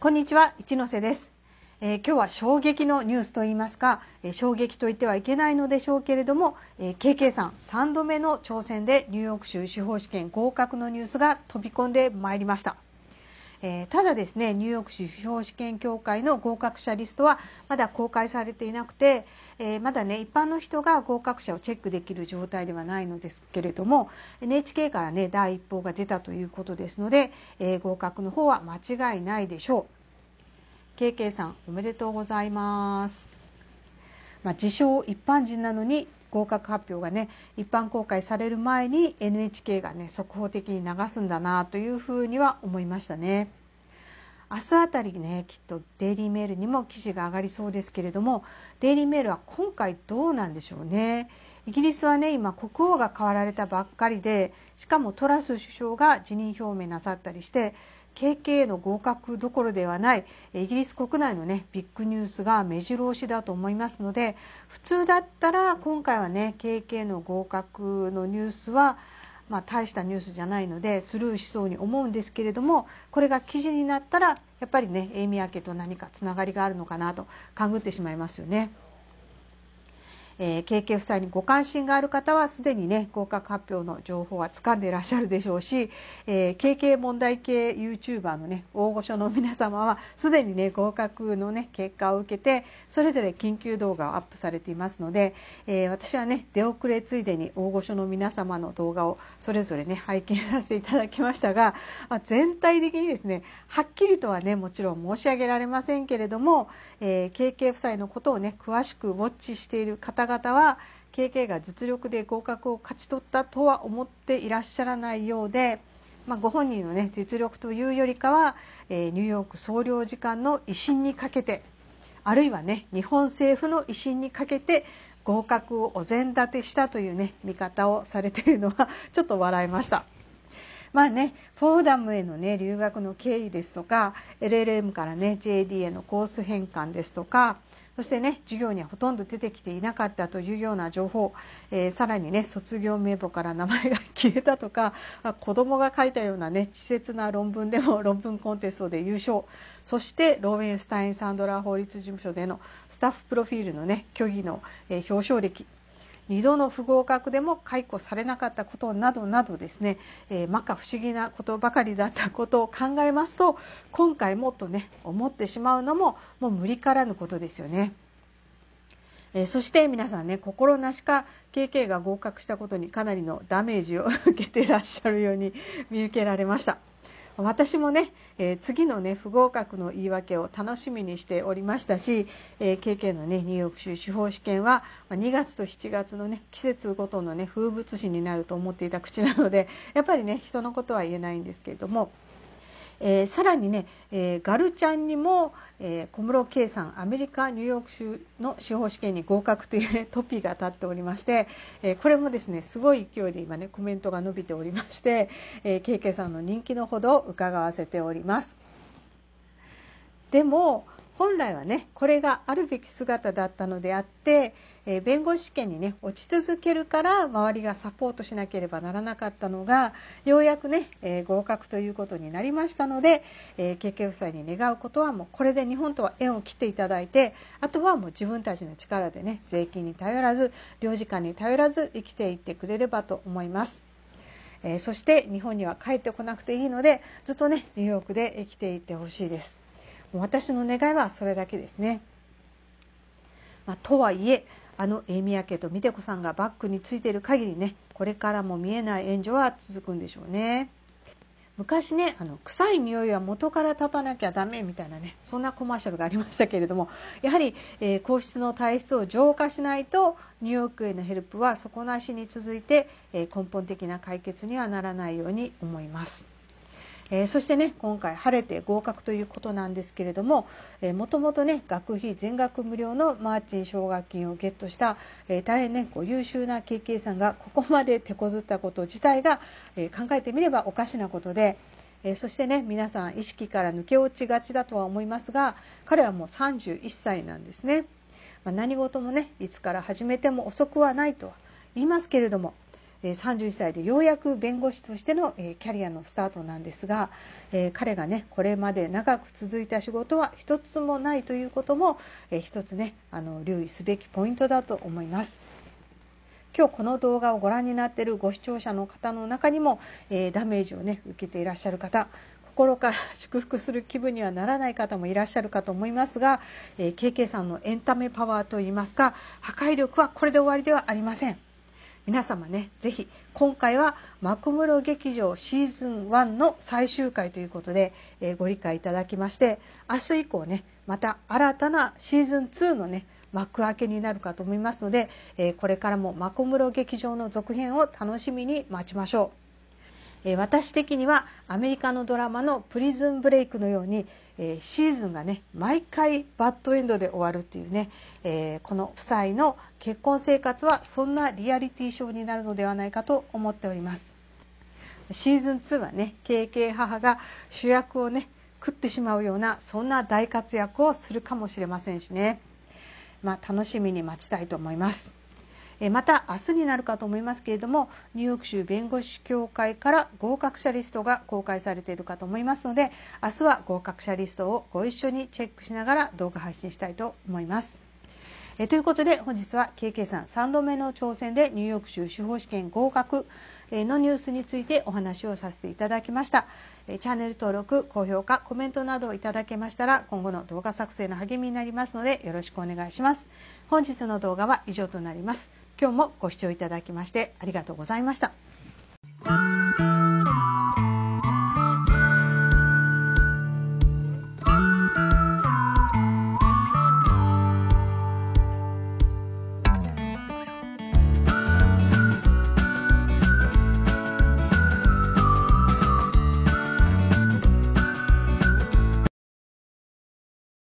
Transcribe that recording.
こんにちは一ノ瀬です、えー、今日は衝撃のニュースといいますか、えー、衝撃と言ってはいけないのでしょうけれども、えー、KK さん3度目の挑戦でニューヨーク州司法試験合格のニュースが飛び込んでまいりました。えー、ただですねニューヨーク市司法試験協会の合格者リストはまだ公開されていなくて、えー、まだね一般の人が合格者をチェックできる状態ではないのですけれども NHK からね第一報が出たということですので、えー、合格の方は間違いないでしょう。KK さんおめでとうございます。まあ、自称一般人なのに合格発表がね一般公開される前に NHK がね速報的に流すんだなというふうには思いましたね。明日あたりねきっとデイリーメールにも記事が上がりそうですけれどもデイリーメールは今回どうなんでしょうね。イギリスはね今国王が変わられたばっかりでしかもトラス首相が辞任表明なさったりして KK の合格どころではないイギリス国内のねビッグニュースが目白押しだと思いますので普通だったら今回はね KK の合格のニュースはまあ、大したニュースじゃないのでスルーしそうに思うんですけれどもこれが記事になったらやっぱりねエイミヤ家と何かつながりがあるのかなと勘ぐってしまいますよね。えー、KK 夫妻にご関心がある方はすでにね合格発表の情報は掴んでいらっしゃるでしょうし、えー、KK 問題系 YouTuber のね大御所の皆様はすでにね合格のね結果を受けてそれぞれ緊急動画をアップされていますので、えー、私はね出遅れついでに大御所の皆様の動画をそれぞれね拝見させていただきましたが、まあ、全体的にですねはっきりとはねもちろん申し上げられませんけれども、えー、KK 夫妻のことをね詳しくウォッチしている方方は KK が実力で合格を勝ち取ったとは思っていらっしゃらないようで、まあ、ご本人の、ね、実力というよりかは、えー、ニューヨーク総領事館の威信にかけてあるいはね日本政府の威信にかけて合格をお膳立てしたというね見方をされているのは ちょっと笑いました。まあね、フォーダムへの、ね、留学の経緯ですとか LLM から、ね、JD へのコース変換ですとかそしてね授業にはほとんど出てきていなかったというような情報、えー、さらにね卒業名簿から名前が消えたとか 子供が書いたようなね稚拙な論文でも 論文コンテストで優勝。そしてローウェンスタイン・サンドラー法律事務所でのスタッフプロフィールのね虚偽の、えー、表彰歴。2度の不合格でも解雇されなかったことなどなどですね、えー、摩訶不思議なことばかりだったことを考えますと今回もっとね思ってしまうのももう無理からぬことですよね。えー、そして皆さんね心なしか KK が合格したことにかなりのダメージを受けていらっしゃるように見受けられました。私もね、えー、次のね不合格の言い訳を楽しみにしておりましたし、えー、KK のねニューヨーク州司法試験は2月と7月のね季節ごとのね風物詩になると思っていた口なのでやっぱりね人のことは言えないんですけれどもえー、さらにね、えー、ガルちゃんにも、えー、小室圭さんアメリカニューヨーク州の司法試験に合格という、トピーが立っておりまして、え、これもですねすごい勢いで今ねコメントが伸びておりまして、えー、KK さんの人気のほどを伺わせております。でも本来はねこれがあるべき姿だったのであって、えー、弁護士試験にね落ち続けるから周りがサポートしなければならなかったのがようやくね、えー、合格ということになりましたので、えー、KK 夫妻に願うことはもうこれで日本とは縁を切っていただいてあとはもう自分たちの力でね税金に頼らず領事館に頼らず生きていってくれればと思います。えそして日本には帰ってこなくていいのでずっとねニューヨークで生きていってほしいです。私の願いはそれだけですね。まあ、とはいえあのエイミヤ家とミテコさんがバックについている限りねこれからも見えない援助は続くんでしょうね。昔ねあの臭い匂いは元から立たなきゃダメみたいなねそんなコマーシャルがありましたけれどもやはり、えー、皇室の体質を浄化しないとニューヨークへのヘルプは底なしに続いて、えー、根本的な解決にはならないように思います。えー、そしてね今回晴れて合格ということなんですけれどももともとね学費全額無料のマーチン奨学金をゲットした、えー、大変ねこう優秀な KK さんがここまで手こずったこと自体が、えー、考えてみればおかしなことで。えそしてね皆さん意識から抜け落ちがちだとは思いますが彼はもう31歳なんですね、まあ、何事もねいつから始めても遅くはないとは言いますけれども31歳でようやく弁護士としてのキャリアのスタートなんですが彼がねこれまで長く続いた仕事は一つもないということも一つねあの留意すべきポイントだと思います。今日この動画をご覧になっているご視聴者の方の中にも、えダメージをね受けていらっしゃる方心から祝福する気分にはならない方もいらっしゃるかと思いますが、えー、KK さんのエンタメパワーといいますか破壊力はこれで終わりではありません。皆様ね是非今回はマクムロ劇場シーズン1の最終回ということで、えー、ご理解いただきまして明日以降ねまた新たなシーズン2のね幕開けになるかと思いますので、えー、これからもマクムロ劇場の続編を楽しみに待ちましょう。え私的にはアメリカのドラマの「プリズンブレイク」のように、えシーズンがね毎回バッドエンドで終わるっていうね、えこの夫妻の結婚生活はそんなリアリティショーになるのではないかと思っております。シーズン2はね KK 母が主役をね食ってしまうようなそんな大活躍をするかもしれませんしね。まあ楽しみに待ちたいと思います。また明日になるかと思いますけれどもニューヨーク州弁護士協会から合格者リストが公開されているかと思いますので明日は合格者リストをご一緒にチェックしながら動画配信したいと思います。えということで本日は KK さん3度目の挑戦でニューヨーク州司法試験合格のニュースについてお話をさせていただきました。チャンネル登録高評価コメントなどをいただけましたら今後の動画作成の励みになりますのでよろしくお願いします。本日の動画は以上となります。今日もご視聴いただきましてありがとうございました。